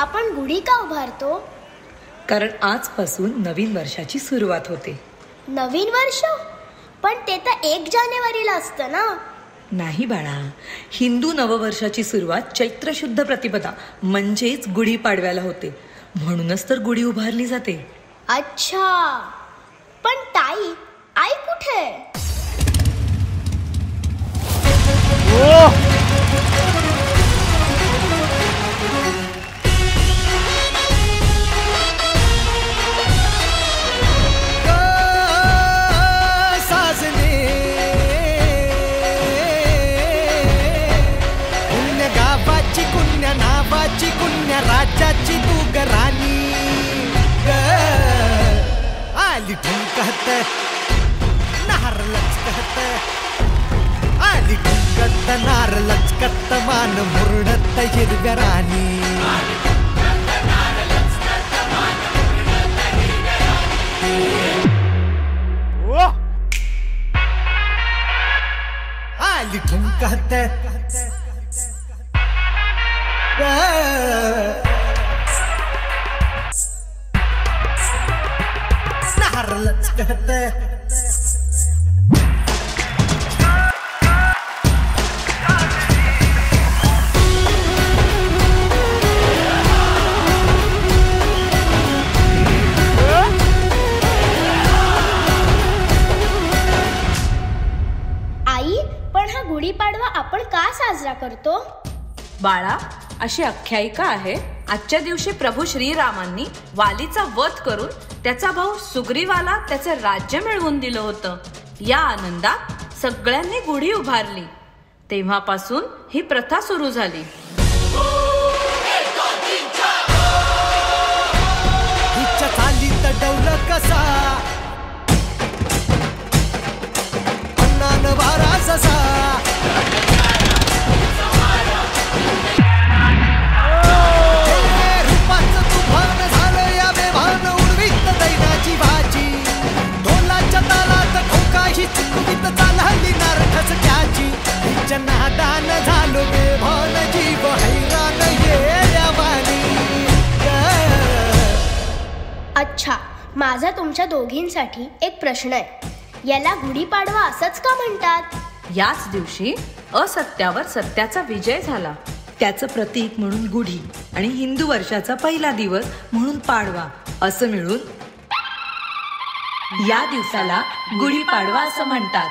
आपण गुढी का उभारतो? कारण आजपासून नवीन वर्षाची सुरुवात होते. नवीन वर्ष? पण ते तर एक जानेवारीला असतं ना? नाही बाळा हिंदू नववर्षाची सुरुवात चैत्र शुद्ध प्रतिपदा म्हणजेच गुढीपाडव्याला होते. म्हणूनच तर गुढी उभारली जाते. अच्छा. पण ताई आई कुठे? राज्याची तू ग राणी. ग आली ठुमकत नार लचकत आली ठुमकत नार लचकत मान मुरडत हिरव्या राणी. आली ठुमकत आई पण हा गुढीपाडवा आपण का साजरा करतो? बाळा अशी आख्यायिका आहे. आजच्या दिवशी प्रभू श्रीरामांनी वालीचा वध करून त्याचा भाऊ सुग्रीवाला त्याचे राज्य मिळवून दिलं होतं. या आनंदात सगळ्यांनी गुढी उभारली. तेव्हापासून ही प्रथा सुरू झाली. कसा? अच्छा माझा तुमच्या दोघींसाठी एक प्रश्न आहे. याला गुढीपाडवा असंच का म्हणतात? याच दिवशी असत्यावर सत्याचा विजय झाला. त्याचं प्रतीक म्हणून गुढी आणि हिंदू वर्षाचा पहिला दिवस म्हणून पाडवा असं मिळून या दिवसाला गुढीपाडवा असं म्हणतात.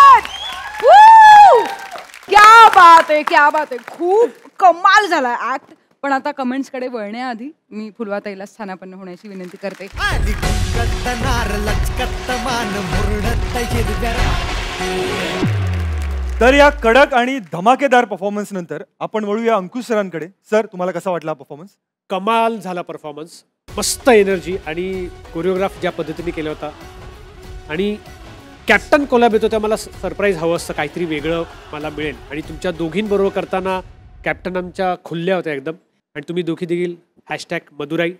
बात आहे क्या बात आहे खूप कमाल झाला ऍक्ट पण आता कमेंट्सकडे वळण्याआधी मी फुलवाताईला स्थानापन्न होण्याची विनंती करते. तर या कडक आणि धमाकेदार परफॉर्मन्स नंतर आपण वळूया अंकुश सरांकडे. सर तुम्हाला कसा वाटला परफॉर्मन्स कमाल झाला परफॉर्मन्स मस्त एनर्जी आणि कोरिओग्राफ ज्या पद्धतीने केला होता. आणि कॅप्टन कोलॅब येतो त्या मला सरप्राईज हवं असतं काहीतरी वेगळं मला मिळेल. आणि तुमच्या दोघींबरोबर करताना कॅप्टन आमच्या खुल्ल्या होत्या एकदम. आणि तुम्ही दोघी देखील हॅशटॅग मदुराई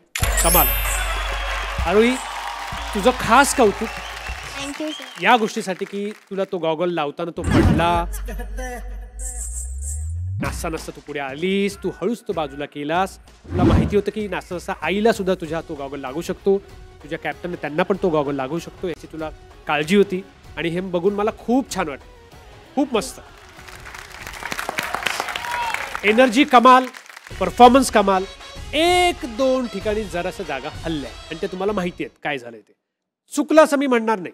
कमाल. आरोही तुझं खास कौतुक या गोष्टीसाठी की तुला तो गॉगल लावताना तो पडला. नाचता नाचता तू पुढे आलीस तू हळूच तो बाजूला केलास. तुला माहिती होतं की नाचता नाचता आईला सुद्धा तुझ्या तो गॉगल लागू शकतो. तुझ्या कॅप्टनने त्यांना पण तो गॉगल लागू शकतो याची तुला काळजी होती. आणि हे बघून मला खूप छान वाटतं खूप मस्त. एनर्जी कमाल परफॉर्मन्स कमाल. एक दोन ठिकाणी जरासं जागा हल्ल्या आणि ते तुम्हाला माहिती आहेत काय झालंय ते. चुकलं असं मी म्हणणार नाही.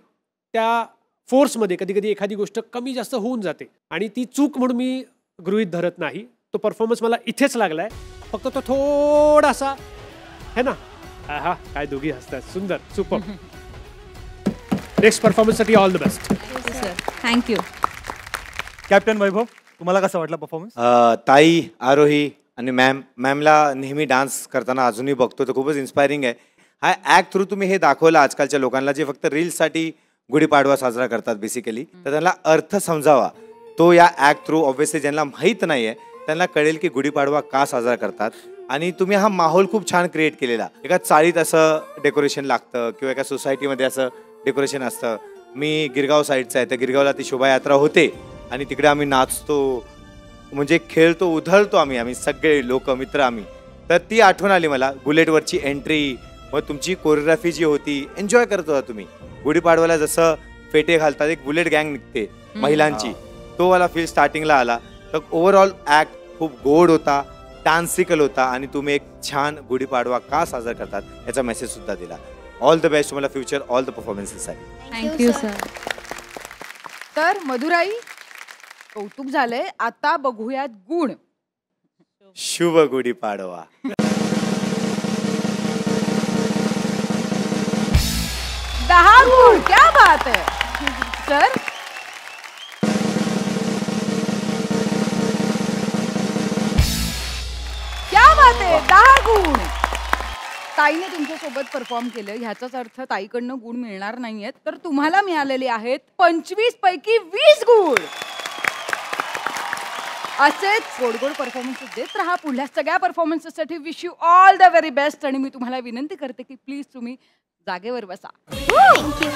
त्या फोर्समध्ये कधी कधी एखादी गोष्ट कमी जास्त होऊन जाते आणि ती चूक म्हणून मी गृहीत धरत नाही. तो परफॉर्मन्स मला इथेच लागलाय. फक्त तो थोडासा है ना? हा काय दोघी हसतात सुंदर super next परफॉर्मन्ससाठी all the best thank you captain Vaibhav तुम्हाला कसा वाटला परफॉर्मन्स ताई आरोही आणि मॅम मॅमला नेहमी डान्स करताना अजूनही बघतो तर खूपच इन्स्पायरिंग आहे. हा ॲक्ट थ्रू तुम्ही हे दाखवलं आजकालच्या लोकांना जे फक्त रील्ससाठी गुढीपाडवा साजरा करतात बेसिकली तर त्यांना अर्थ समजावा. तो या ॲक्ट थ्रू ऑब्व्हियसली ज्यांना माहीत नाही आहे त्यांना कळेल की गुढीपाडवा का साजरा करतात. आणि तुम्ही हा माहोल खूप छान क्रिएट केलेला. एका चाळीत असं डेकोरेशन लागतं किंवा एका सोसायटीमध्ये असं डेकोरेशन असतं. मी गिरगाव साईडचा आहे. तर गिरगावला ती शोभायात्रा होते. आणि तिकडे आम्ही नाचतो. म्हणजे खेळतो उधळतो आम्ही. आम्ही सगळे लोक मित्र आम्ही. तर ती आठवण आली मला. बुलेटवरची एंट्री मग तुमची कोरिओग्राफी जी होती एन्जॉय करत होता तुम्ही. गुढीपाडव्याला जसं फेटे घालतात एक बुलेट गँग निघते महिलांची. तो वाला फील स्टार्टिंगला आला. तर ओव्हरऑल ॲक्ट खूप गोड होता डान्सिकल होता. आणि तुम्ही एक छान गुढीपाडवा का साजरा करतात याचा मेसेज सुद्धा दिला. ऑल द बेस्ट तुम्हाला फ्युचर ऑल द परफॉर्मन्सेससाठी थँक्यू सर तर मधुराई कौतुक झालंय. आता बघूयात गुण. शुभ गुढीपाडवा दहा गुण. क्या बात है सर ताईने तुमच्यासोबत परफॉर्म केलं. ह्याचाच अर्थ ताईकडनं गुण मिळणार नाहीयेत. तर तुम्हाला मिळालेले आहेत पंचवीस पैकी वीस गुण. असेच गोड गोड परफॉर्मन्सेस देत राहा. पुढल्या सगळ्या परफॉर्मन्सेससाठी wish you all the very best आणि मी तुम्हाला विनंती करते की प्लीज तुम्ही जागेवर बसा. थँक्यू